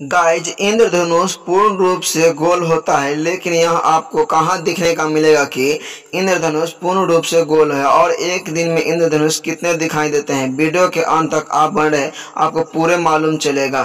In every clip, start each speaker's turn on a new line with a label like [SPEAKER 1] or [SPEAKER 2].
[SPEAKER 1] Guys इंद्रधनुष पूर्ण रूप से गोल होता है, लेकिन यह आपको कहाँ दिखने का मिलेगा कि इंद्रधनुष पूर्ण रूप से गोल है और एक दिन में इंद्रधनुष कितने दिखाई देते हैं? वीडियो के अंत तक आप बने आपको पूरे मालूम चलेगा।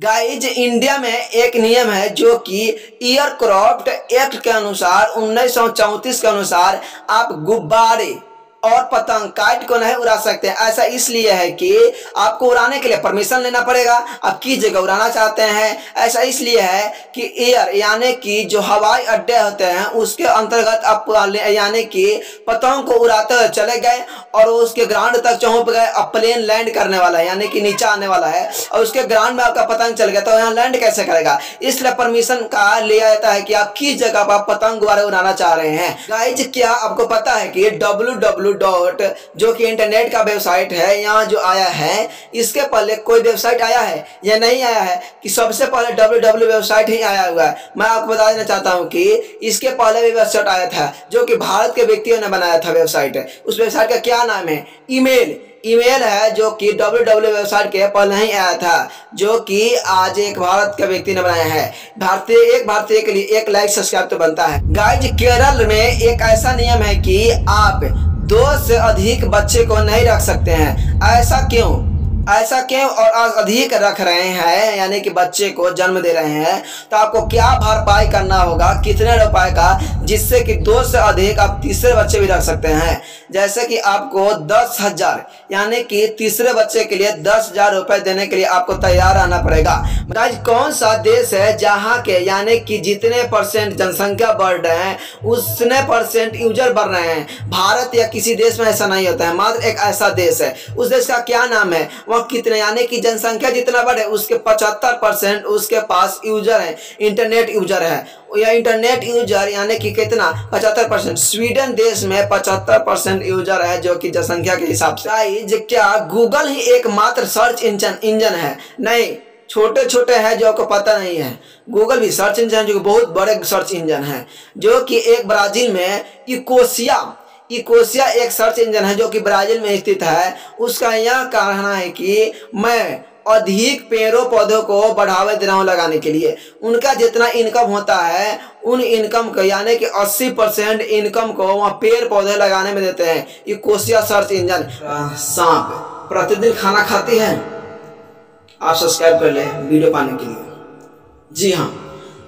[SPEAKER 1] गाइज़ इंडिया में एक नियम है जो कि एयरक्राफ्ट एक्ट के अनुसार, उन्नीस के अनुसार आप गुब्बारे और पतंग काइट को नहीं उड़ा सकते। ऐसा इसलिए है कि आपको उड़ाने के लिए परमिशन लेना पड़ेगा। आप किस जगह उड़ाना चाहते हैं? ऐसा इसलिए है कि एयर यानी कि जो हवाई अड्डे होते हैं, उसके अंतर्गत आप यानी कि पतंग को उड़ाते हुए चले गए और उसके ग्राउंड तक चौंप गए। अब प्लेन लैंड करने वाला है, यानी कि नीचे आने वाला है और उसके ग्राउंड में आपका पतंग चल गया तो यहाँ लैंड कैसे करेगा? इसलिए परमिशन का लिया जाता है कि आप किस जगह पर पतंग द्वारा उड़ाना चाह रहे हैं। क्या आपको पता है कि डब्ल्यू डब्ल्यू डॉट जो कि इंटरनेट का वेबसाइट है, यहाँ जो आया है, इसके पहले कोई वेबसाइट आया है या नहीं आया है, कि सबसे पहले डब्ल्यू डब्ल्यू वेबसाइट ही आया हुआ है? मैं आपको बता देना चाहता हूँ कि इसके पहले भी वेबसाइट आया था, जो कि भारत के व्यक्तियों ने बनाया था वेबसाइट उस वेबसाइट का क्या नाम है? ईमेल ईमेल है जो कि डब्ल्यू डब्ल्यू वेबसाइट के पहले ही आया था, जो कि आज एक भारत के व्यक्ति ने बनाया है। भारतीय, एक भारतीय के लिए एक लाइक सब्सक्राइब तो बनता है। गाइज़ केरल में एक ऐसा नियम है कि आप दो से अधिक बच्चे को नहीं रख सकते हैं। ऐसा क्यों? ऐसा क्यों? और अधिक रख रहे हैं, यानी कि बच्चे को जन्म दे रहे हैं तो आपको क्या भरपाई करना होगा, कितने रुपए का, जिससे कि दो से अधिक आप तीसरे बच्चे भी रख सकते हैं? जैसे कि आपको दस हज़ार, यानी कि तीसरे बच्चे के लिए दस हज़ार रुपए देने के लिए आपको तैयार रहना पड़ेगा। गाइज़ कौन सा देश है जहाँ के, यानी कि जितने परसेंट जनसंख्या बढ़ रहे हैं, उतने परसेंट यूज़र बढ़ रहे हैं? भारत या किसी देश में ऐसा नहीं होता है, मात्र एक ऐसा देश है। उस देश का क्या नाम है? वह कितने? यानी कि जनसंख्या जितना बढ़े, उसके पचहत्तर परसेंट उसके पास यूज़र है इंटरनेट यूज़र है। या इंटरनेट यूज़र यानी कि कितना? पचहत्तर परसेंट। स्वीडन देश में पचहत्तर परसेंट यूज़र है, जो कि जनसंख्या के हिसाब से। क्या गूगल ही एकमात्र सर्च इंजन इंजन है? नहीं छोटे छोटे हैं, जो आपको पता नहीं है। गूगल भी सर्च इंजन जो बहुत बड़े सर्च इंजन है, जो कि एक ब्राज़ील में इकोसिया इकोसिया एक सर्च इंजन है जो कि ब्राज़ील में स्थित है। उसका यह कहना है कि मैं अधिक पेड़ों पौधों को बढ़ावा दे रहा हूँ लगाने के लिए। उनका जितना इनकम होता है, उन इनकम को, यानी कि 80 परसेंट इनकम को वहाँ पेड़ पौधे लगाने में देते हैं। ये कोशिया सर्च इंजन। सांप, प्रतिदिन खाना खाती है? आप सब्सक्राइब कर ले वीडियो पाने के लिए। जी हाँ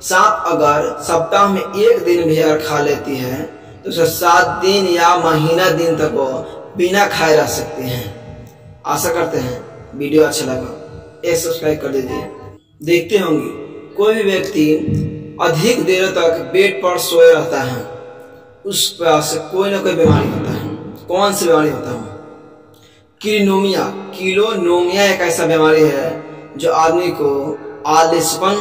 [SPEAKER 1] सांप अगर सप्ताह में एक दिन भी अगर खा लेती है उसे सात दिन या महीना दिन तक वो बिना खाए रह सकते हैं। आशा करते हैं वीडियो अच्छा लगा। एक सब्सक्राइब कर दीजिए। देखते होंगे, कोई भी व्यक्ति अधिक देर तक बेड पर सोए रहता है, उस पास कोई ना कोई बीमारी होता है। कौन सी बीमारी होता है? किलोनोमिया किलोनोमिया एक ऐसा बीमारी है जो आदमी को आलिसपन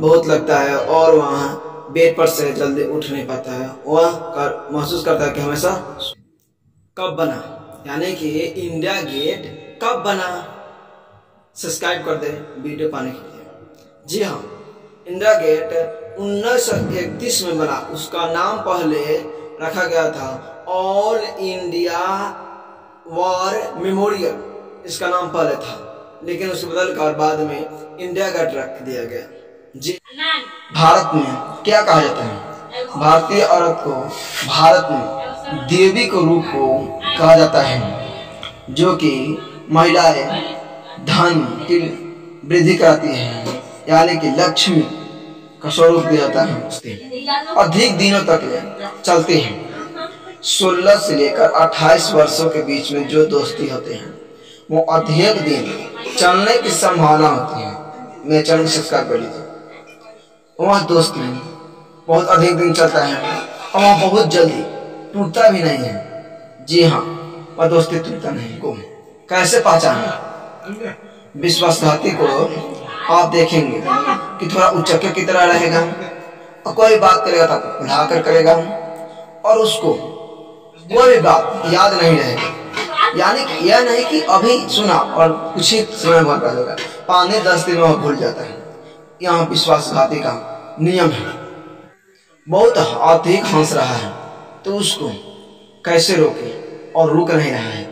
[SPEAKER 1] बहुत लगता है और वहाँ बेड पर से जल्दी उठ नहीं पाता है। वह कर, महसूस करता है कि हमेशा कब बना। यानी कि इंडिया गेट कब बना सब्सक्राइब कर दे वीडियो पाने के लिए। जी हाँ इंडिया गेट उन्नीस सौ इकतीस में बना। उसका नाम पहले रखा गया था ऑल इंडिया वॉर मेमोरियल इसका नाम पहले था। लेकिन उसे बदल कर बाद में इंडिया गेट रख दिया गया। जी। भारत में क्या कहा जाता है? भारतीय औरत को भारत में देवी के रूप को कहा जाता है जो कि महिलाएँ धन की वृद्धि कराती है यानी कि लक्ष्मी का स्वरूप दिया जाता है अधिक दिनों तक चलते हैं। सोलह से लेकर अट्ठाईस वर्षों के बीच में जो दोस्ती होते हैं वो अधिक दिन चलने की संभावना होती है। मैं चरण संस्कार कर लीजिए वह नहीं। बहुत अधिक दिन चलता है। और वह बहुत जल्दी टूटता भी नहीं है। जी हाँ वह दोस्ती टूटता नहीं। को कैसे पहचान? विश्वासघाती को आप देखेंगे कि थोड़ा उच्चक की तरह रहेगा और कोई बात करेगा तो भुला कर करेगा। और उसको कोई भी बात याद नहीं रहेगी। यानी कि यह नहीं कि अभी सुना और कुछ ही समय भर रहेगा पानी दस दिन में भूल जाता है। यहाँ विश्वासघाती का नियम है। बहुत अधिक हंस रहा है तो उसको कैसे रोके और रुक नहीं रहा है?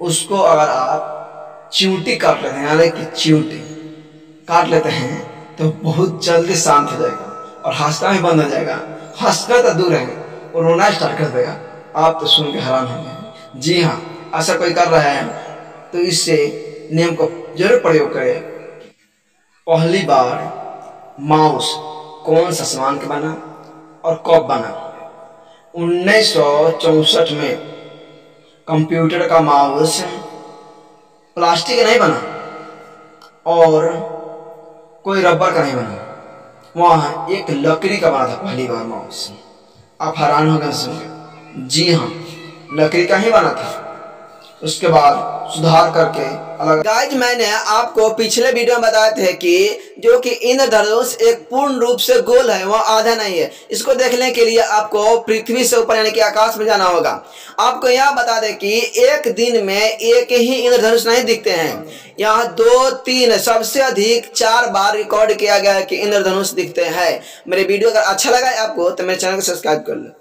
[SPEAKER 1] उसको अगर आप चिवटी काट रहे हैं, यानी कि चिवटी काट लेते हैं तो बहुत जल्दी शांत हो जाएगा और हंसना भी बंद हो जाएगा। हंसना तो दूर है और रोना स्टार्ट कर देगा। आप तो सुन के हैरान होंगे। जी हाँ ऐसा कोई कर रहा है तो इससे नियम को ज़रूर प्रयोग करें। पहली बार माउस कौन सा सामान का बना और कब बना? उन्नीस में कंप्यूटर का माउस प्लास्टिक नहीं बना और कोई रबर का नहीं बना। वहाँ एक लकड़ी का बना था पहली बार माउस। आप हैरान हो गए जी हाँ लकड़ी का ही बना था। उसके बाद सुधार करके अलग गाइज़ मैंने आपको पिछले वीडियो में बताए थे कि जो कि इंद्रधनुष एक पूर्ण रूप से गोल है वह आधा नहीं है। इसको देखने के लिए आपको पृथ्वी से ऊपर यानी कि आकाश में जाना होगा। आपको यह बता दें कि एक दिन में एक ही इंद्रधनुष नहीं दिखते हैं। यहाँ दो, तीन, सबसे अधिक चार बार रिकॉर्ड किया गया है कि इंद्रधनुष दिखते हैं। मेरे वीडियो अगर अच्छा लगा आपको तो मेरे चैनल को सब्सक्राइब कर लो।